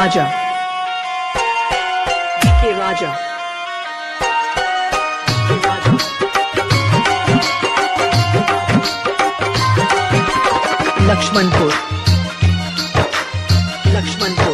राजा। के राजा। लक्ष्मणपुर। लक्ष्मणपुर।